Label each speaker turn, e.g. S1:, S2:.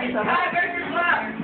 S1: Hi,
S2: versus left.